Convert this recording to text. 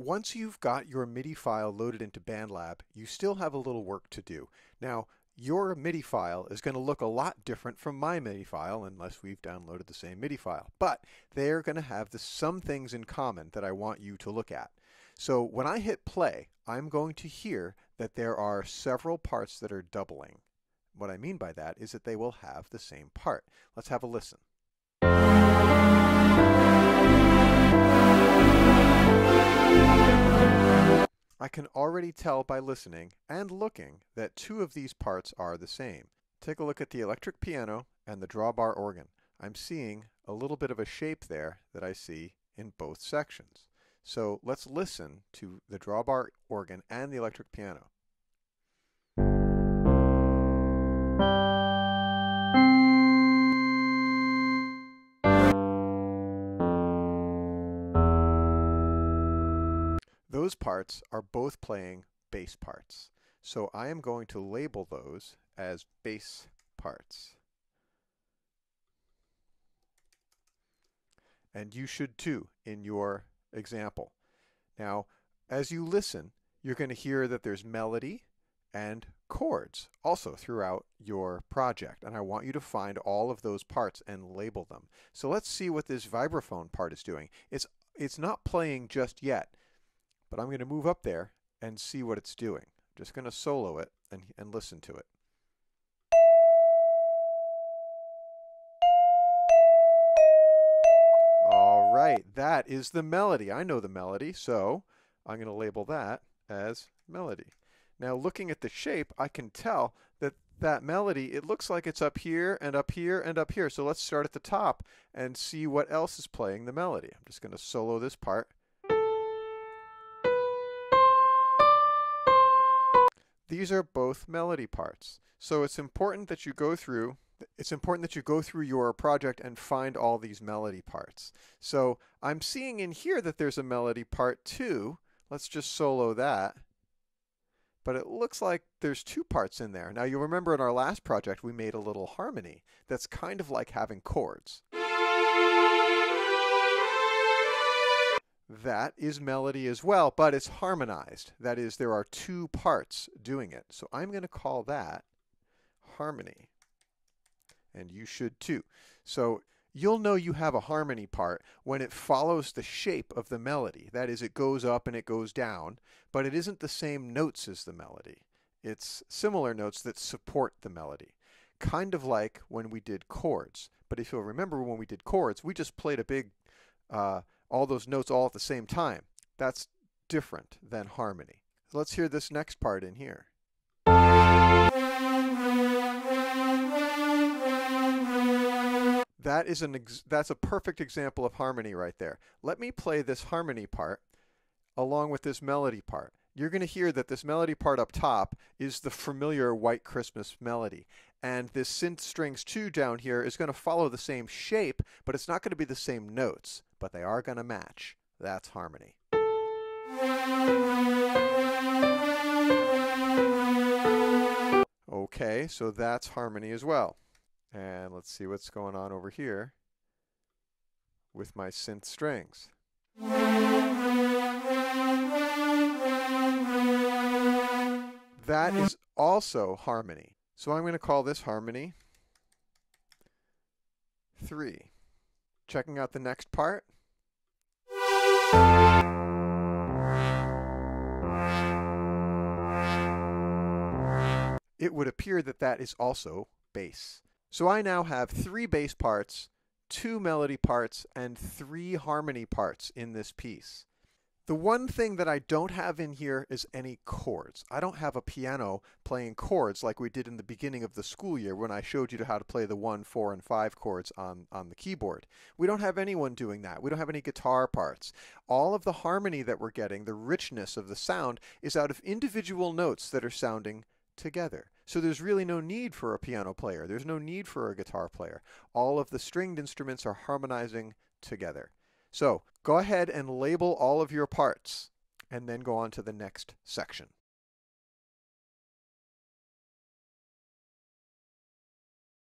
once you've got your MIDI file loaded into BandLab, you still have a little work to do. Now, your MIDI file is going to look a lot different from my MIDI file unless we've downloaded the same MIDI file. But they're going to have the, some things in common that I want you to look at. So when I hit play, I'm going to hear that there are several parts that are doubling. What I mean by that is that they will have the same part. Let's have a listen. Can already tell by listening and looking that two of these parts are the same. Take a look at the electric piano and the drawbar organ. I'm seeing a little bit of a shape there that I see in both sections. So let's listen to the drawbar organ and the electric piano. Those parts are both playing bass parts. So I am going to label those as bass parts. And you should too in your example. Now, as you listen, you're going to hear that there's melody and chords also throughout your project. And I want you to find all of those parts and label them. So let's see what this vibraphone part is doing. It's, it's not playing just yet. But I'm going to move up there and see what it's doing. I'm just going to solo it and, and listen to it. All right, that is the melody. I know the melody, so I'm going to label that as melody. Now looking at the shape, I can tell that that melody, it looks like it's up here and up here and up here. So let's start at the top and see what else is playing the melody. I'm just going to solo this part. These are both melody parts. So it's important that you go through it's important that you go through your project and find all these melody parts. So I'm seeing in here that there's a melody part too. Let's just solo that. But it looks like there's two parts in there. Now you'll remember in our last project we made a little harmony that's kind of like having chords. That is melody as well, but it's harmonized. That is, there are two parts doing it. So I'm going to call that harmony. And you should too. So you'll know you have a harmony part when it follows the shape of the melody. That is, it goes up and it goes down, but it isn't the same notes as the melody. It's similar notes that support the melody. Kind of like when we did chords. But if you'll remember when we did chords, we just played a big uh, all those notes all at the same time. That's different than harmony. Let's hear this next part in here. That is an that's a perfect example of harmony right there. Let me play this harmony part along with this melody part. You're going to hear that this melody part up top is the familiar White Christmas melody. And this synth strings 2 down here is going to follow the same shape, but it's not going to be the same notes but they are going to match. That's harmony. Okay, so that's harmony as well. And let's see what's going on over here with my synth strings. That is also harmony. So I'm going to call this harmony 3. Checking out the next part. It would appear that that is also bass. So I now have three bass parts, two melody parts, and three harmony parts in this piece. The one thing that I don't have in here is any chords. I don't have a piano playing chords like we did in the beginning of the school year when I showed you how to play the 1, 4, and 5 chords on, on the keyboard. We don't have anyone doing that. We don't have any guitar parts. All of the harmony that we're getting, the richness of the sound, is out of individual notes that are sounding together. So there's really no need for a piano player. There's no need for a guitar player. All of the stringed instruments are harmonizing together. So go ahead and label all of your parts and then go on to the next section.